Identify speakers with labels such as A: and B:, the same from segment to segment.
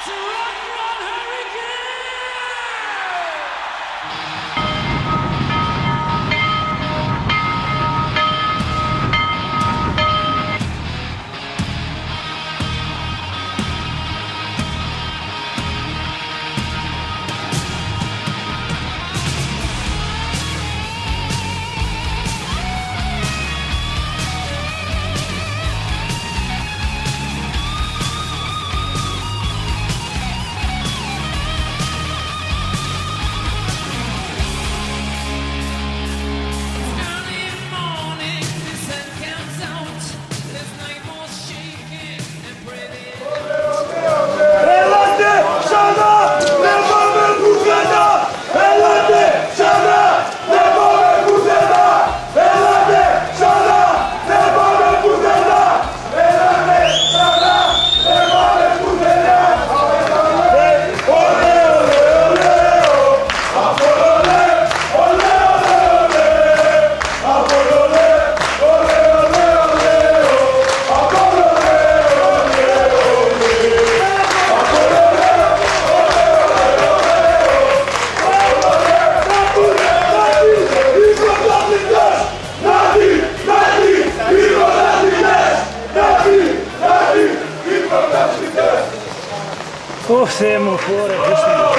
A: It's a run,
B: Siamo fuori.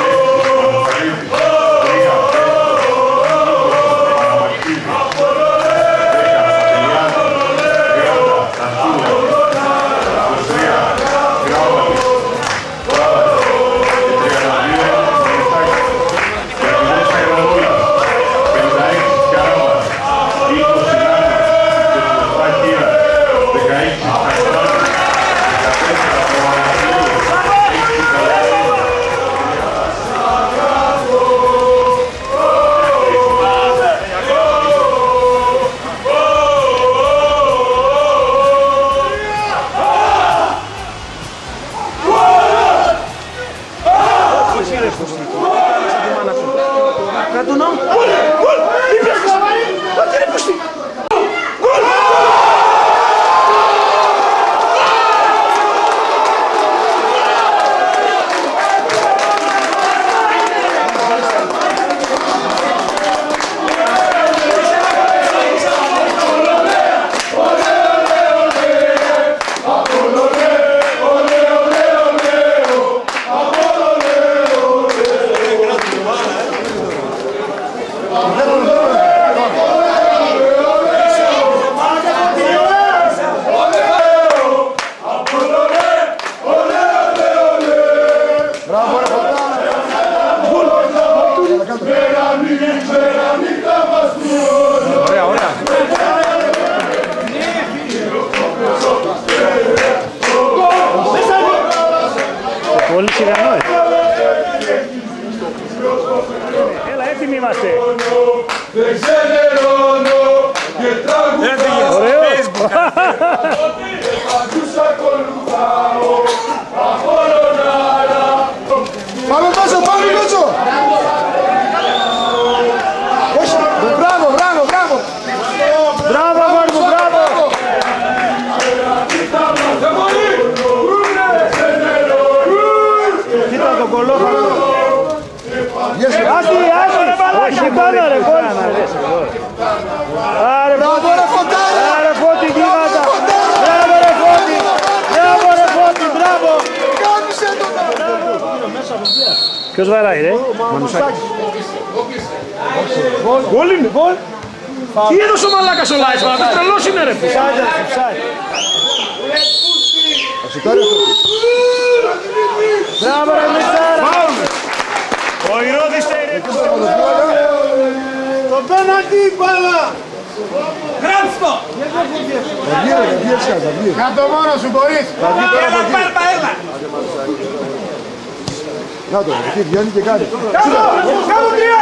B: Έλα, Άρε,
C: Μπράβο, ρε Φωτάρα.
B: Άρε, φώτη, γίγαντα. Μπράβο, ρε, φώτη. Μπράβο, ρε, φώτη, μπράβο.
C: Κάμισε το
B: Ποιος βαράει, ρε;
C: Μανουσάκης.
B: Γκολ είναι, γκολ. Τι έδωσε ο μαλάκας ο Λάις, μα τρελός είναι ρε. Ψάιτε, ψάιτε.
C: Θα σου πάρει αυτό.
B: Μπράβο ρε Μιστάρα. Ο Ηρώδης στέριξε.
C: Το πέναντι μπάλα.
A: Γράψτε το!
C: Θα βγει, ρε, θα βγει, έτσι, θα βγει.
D: Κάτω μόνος σου μπορείς.
C: Θα βγει τώρα, θα
A: Έλα,
C: βγει.
A: πάρτα, έλα!
C: Να το, εκεί βγαίνει και κάνει.
A: Κάτω! Κάτω, τρία!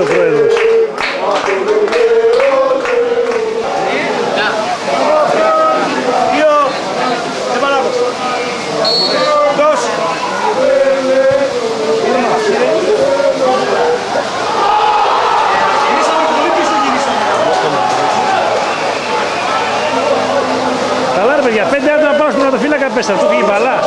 B: ο
A: Πρόεδρος. Καλά παιδιά, πέντε άντρα πάω στον πρωτοφύλακα πέσανε, του πήγε μπαλά.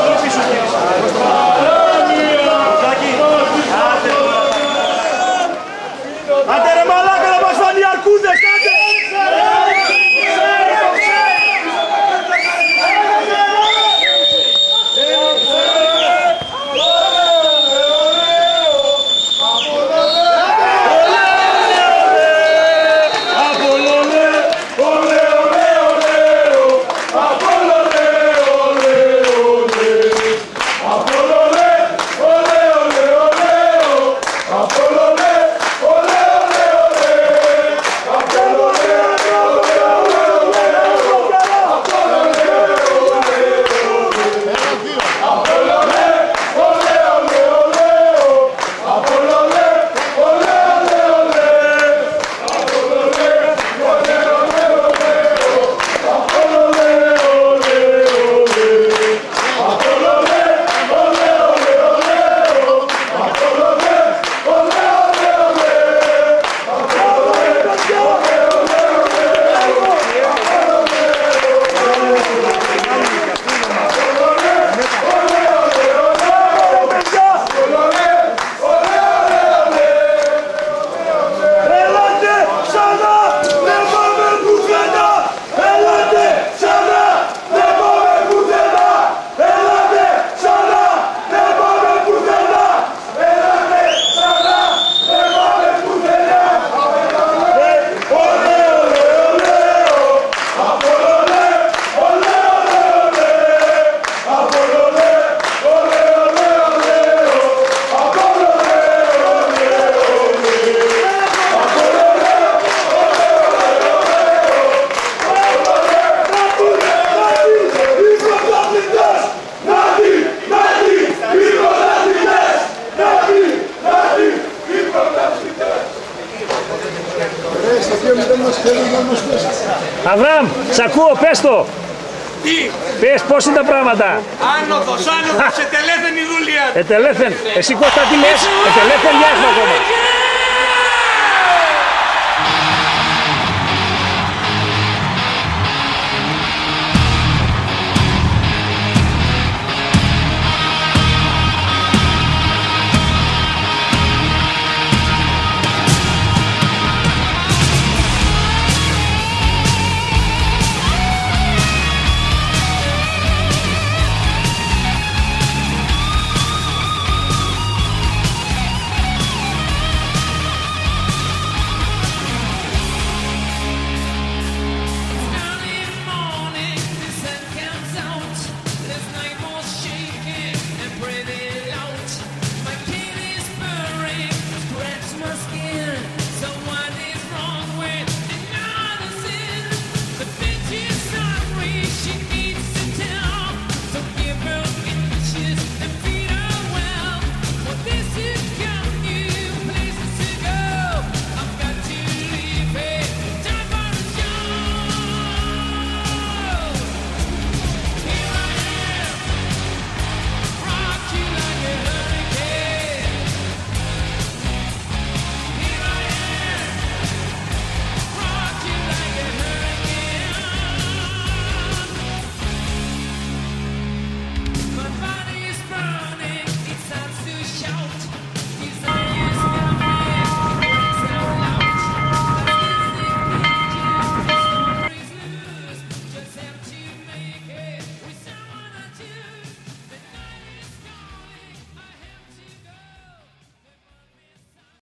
A: Σ' ακούω, πες το.
B: Τι;
A: Πες πώς είναι τα πράγματα.
B: Άνοδος, άνοδος, ετελέθεν η δουλειά.
A: Ετελέθεν. Εσύ Κώστα τι λες, ετελέθεν λιάχμα ακόμα.